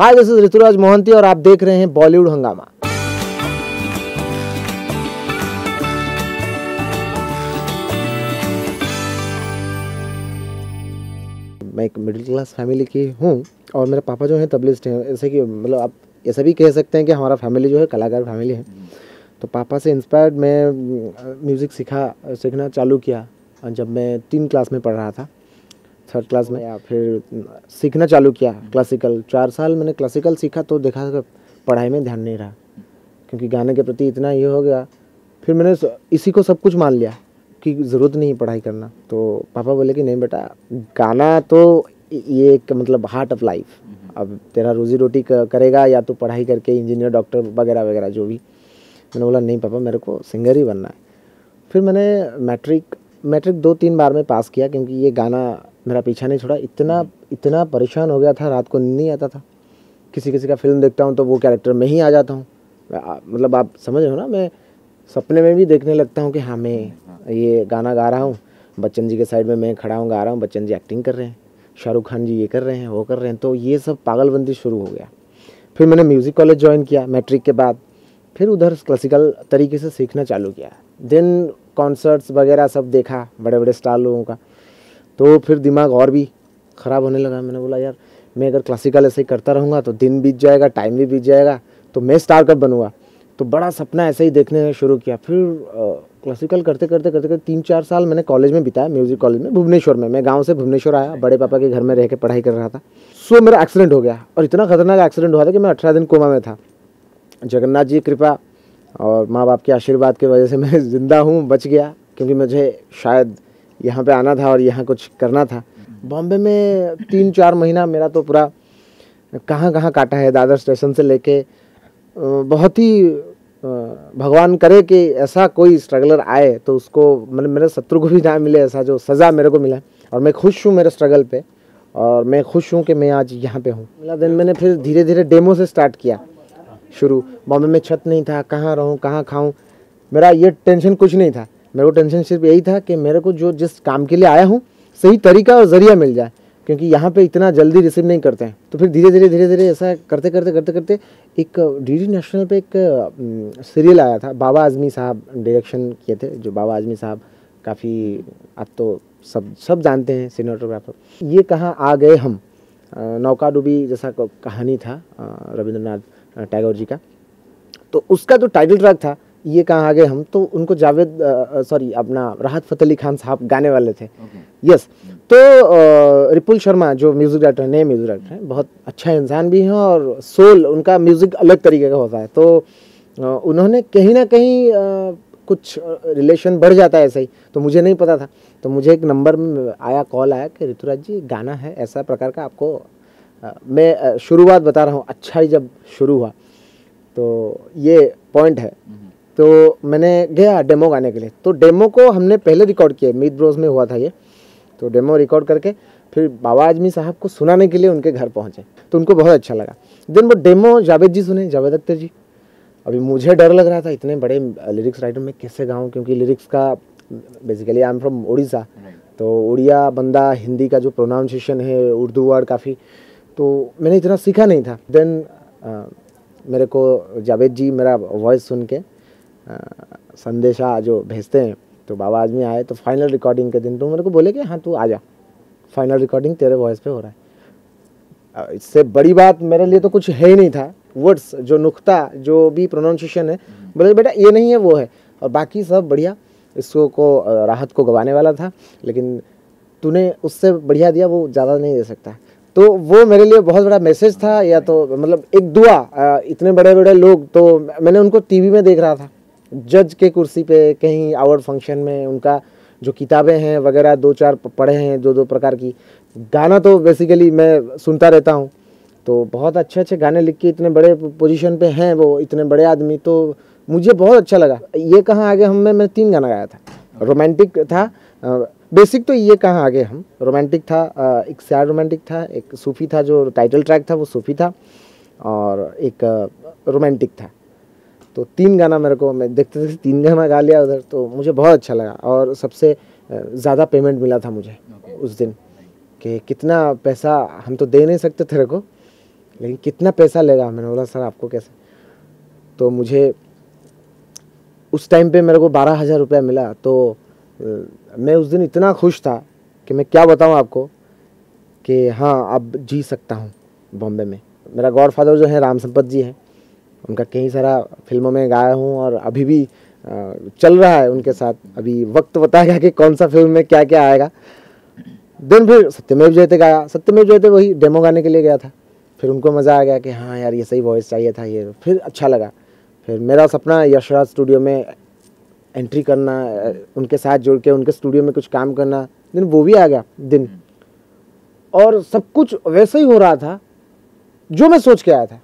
Hi this is Rituraj Mohanty और आप देख रहे हैं बॉलीवुड हंगामा। मैं एक मिडिल क्लास फैमिली की हूँ और मेरे पापा जो हैं तबलिस्ट हैं। ऐसे कि मतलब आप ऐसा भी कह सकते हैं कि हमारा फैमिली जो है कलाकार फैमिली है। तो पापा से इंस्पायर्ड मैं म्यूज़िक सीखा, सीखना चालू किया, जब मैं तीन क्लास में पढ़ रहा था। थर्ड क्लास में या फिर सीखना चालू किया क्लासिकल चार साल मैंने क्लासिकल सीखा तो देखा कि पढ़ाई में ध्यान नहीं रहा। क्योंकि गाने के प्रति इतना ये हो गया। फिर मैंने इसी को सब कुछ मान लिया कि ज़रूरत नहीं पढ़ाई करना। तो पापा बोले कि नहीं बेटा गाना तो ये एक मतलब हार्ट ऑफ़ लाइफ अब तेरा रोज़ी रोटी करेगा या तो पढ़ाई करके इंजीनियर डॉक्टर वगैरह वगैरह जो भी। मैंने बोला नहीं पापा मेरे को सिंगर ही बनना है। फिर मैंने मैट्रिक मैट्रिक दो तीन बार में पास किया क्योंकि ये गाना मेरा पीछा नहीं छोड़ा। इतना इतना परेशान हो गया था, रात को नींद नहीं आता था। किसी किसी का फ़िल्म देखता हूँ तो वो कैरेक्टर में ही आ जाता हूँ। मतलब आप समझ रहे हो ना, मैं सपने में भी देखने लगता हूँ कि हाँ मैं ये गाना गा रहा हूँ। बच्चन जी के साइड में मैं खड़ा हूँ, गा रहा हूँ, बच्चन जी एक्टिंग कर रहे हैं, शाहरुख खान जी ये कर रहे हैं, वो कर रहे हैं। तो ये सब पागलबंदी शुरू हो गया। फिर मैंने म्यूज़िक कॉलेज ज्वाइन किया मैट्रिक के बाद। फिर उधर क्लासिकल तरीके से सीखना चालू किया। देन कॉन्सर्ट्स वगैरह सब देखा बड़े बड़े स्टार लोगों का। तो फिर दिमाग और भी ख़राब होने लगा। मैंने बोला, यार, मैं अगर क्लासिकल ऐसे ही करता रहूँगा तो दिन बीत जाएगा टाइम भी बीत जाएगा तो मैं स्टार कब बनूँगा? तो बड़ा सपना ऐसे ही देखने शुरू किया। फिर क्लासिकल करते करते करते करते तीन चार साल मैंने कॉलेज में बिताया म्यूज़िक कॉलेज में, भुवनेश्वर में। मैं गाँव से भुवनेश्वर आया, बड़े पापा के घर में रह के पढ़ाई कर रहा था। सो मेरा एक्सीडेंट हो गया। और इतना खतरनाक एक्सीडेंट हुआ था कि मैं अठारह दिन कोमा में था। जगन्नाथ जी कृपा और माँ बाप के आशीर्वाद की वजह से मैं ज़िंदा हूँ, बच गया, क्योंकि मुझे शायद यहाँ पे आना था और यहाँ कुछ करना था। बॉम्बे में तीन चार महीना मेरा तो पूरा कहाँ कहाँ काटा है, दादर स्टेशन से लेके बहुत ही भगवान करे कि ऐसा कोई स्ट्रगलर आए तो उसको मतलब मेरे शत्रु को भी ना मिले ऐसा जो सज़ा मेरे को मिला। और मैं खुश हूँ मेरे स्ट्रगल पे और मैं खुश हूँ कि मैं आज यहाँ पे हूँ। अगला दिन मैंने फिर धीरे धीरे डेमो से स्टार्ट किया। शुरू। बॉम्बे में छत नहीं था, कहाँ रहूँ, कहाँ खाऊँ? मेरा ये टेंशन कुछ नहीं था। मेरे को टेंशन सिर्फ़ यही था कि मेरे को जो जिस काम के लिए आया हूँ, सही तरीका और ज़रिया मिल जाए, क्योंकि यहाँ पे इतना जल्दी रिसीव नहीं करते हैं। तो फिर धीरे धीरे धीरे धीरे ऐसा करते करते करते करते एक डी नेशनल पे एक सीरियल आया था। बाबा आज़मी साहब डायरेक्शन किए थे, जो बाबा आज़मी साहब काफ़ी अब तो सब सब जानते हैं सिनेमाटोग्राफर ये कहाँ आ गए हम? नौका डूबी जैसा कहानी था रविंद्रनाथ टैगोर जी का। तो उसका जो टाइटल ट्रैक था ये कहाँ आ गए? हम तो उनको जावेद सॉरी अपना राहत फ़तेह अली खान साहब गाने वाले थे। यस तो रिपुल शर्मा जो म्यूज़िक डायरेक्टर नए म्यूज़िक डायरेक्टर हैं बहुत अच्छा इंसान भी हैं और सोल उनका म्यूज़िक अलग तरीके का होता है। तो उन्होंने कहीं ना कहीं कुछ रिलेशन बढ़ जाता है ऐसा ही। तो मुझे नहीं पता था। तो मुझे एक नंबर में आया कॉल आया कि ऋतुराज जी गाना है ऐसा प्रकार का आपको मैं शुरुआत बता रहा हूँ अच्छा ही जब शुरू हुआ तो ये पॉइंट है। तो मैंने गया डेमो गाने के लिए। तो डेमो को हमने पहले रिकॉर्ड किया मीत ब्रोज में हुआ था ये। तो डेमो रिकॉर्ड करके फिर बाबा आजमी साहब को सुनाने के लिए उनके घर पहुँचे। तो उनको बहुत अच्छा लगा। देन वो डेमो जावेद जी सुने जावेद अख्तर जी। अभी मुझे डर लग रहा था इतने बड़े लिरिक्स राइटर में कैसे गाऊँ क्योंकि लिरिक्स का basically I am from Orissa तो उड़िया बंदा हिंदी का जो प्रोनाउंसिएशन है उर्दू वर्ड काफ़ी तो मैंने इतना सीखा नहीं था। देन मेरे को जावेद जी मेरा वॉइस सुन के संदेशा जो भेजते हैं तो बाबा आजमी आए तो फाइनल रिकॉर्डिंग के दिन तो मेरे को बोले कि हाँ तू आ जा। फाइनल रिकॉर्डिंग तेरे वॉइस पे हो रहा है। इससे बड़ी बात मेरे लिए तो कुछ है ही नहीं था। वर्ड्स जो नुकता, जो भी प्रोनाउंसिएशन है, बोले, बेटा, ये नहीं है, वो है। और बाकी सब बढ़िया। इसको को राहत को गवाने वाला था, लेकिन तूने उससे बढ़िया दिया, वो ज़्यादा नहीं दे सकता। तो वो मेरे लिए बहुत बड़ा मैसेज था, या तो मतलब एक दुआ इतने बड़े बड़े लोग तो मैंने उनको टीवी में देख रहा था। जज के कुर्सी पे कहीं आउट फ़ंक्शन में उनका जो किताबें हैं वगैरह दो चार पढ़े हैं दो दो प्रकार की। गाना तो बेसिकली मैं सुनता रहता हूँ। तो बहुत अच्छे अच्छे गाने लिख के इतने बड़े पोजीशन पे हैं वो, इतने बड़े आदमी तो मुझे बहुत अच्छा लगा। ये कहाँ आगे हम में, मैं तीन गाना गाया था। रोमांटिक था बेसिक तो ये कहाँ आगे हम। रोमांटिक था एक सैड रोमांटिक था एक सूफी था जो टाइटल ट्रैक था वो सूफी था और एक रोमांटिक था। तो तीन गाना मेरे को मैं देखते देखते तीन गाना गा लिया उधर तो मुझे बहुत अच्छा लगा और सबसे ज़्यादा पेमेंट मिला था मुझे. उस दिन कि कितना पैसा हम तो दे नहीं सकते तेरे को लेकिन कितना पैसा लेगा मैंने बोला सर आपको कैसे? तो मुझे उस टाइम पे मेरे को बारह हज़ार रुपया मिला तो मैं उस दिन इतना खुश था कि मैं क्या बताऊँ आपको कि हाँ अब जी सकता हूँ बॉम्बे में। मेरा गॉड जो है, राम संपत जी हैं। उनका कई सारा फ़िल्मों में गाया हूँ और अभी भी चल रहा है उनके साथ। अभी वक्त बताएगा कि कौन सा फ़िल्म में क्या क्या आएगा। दिन फिर सत्यमेव जयते गाया। सत्यमेव जयते वही डेमो गाने के लिए गया था। फिर उनको मज़ा आ गया कि हाँ यार, ये सही वॉइस चाहिए था ये। फिर अच्छा लगा। फिर मेरा सपना यशराज स्टूडियो में एंट्री करना उनके साथ जुड़ के, उनके स्टूडियो में कुछ काम करना दिन वो भी आ गया दिन। और सब कुछ वैसे ही हो रहा था, जो मैं सोच के आया था।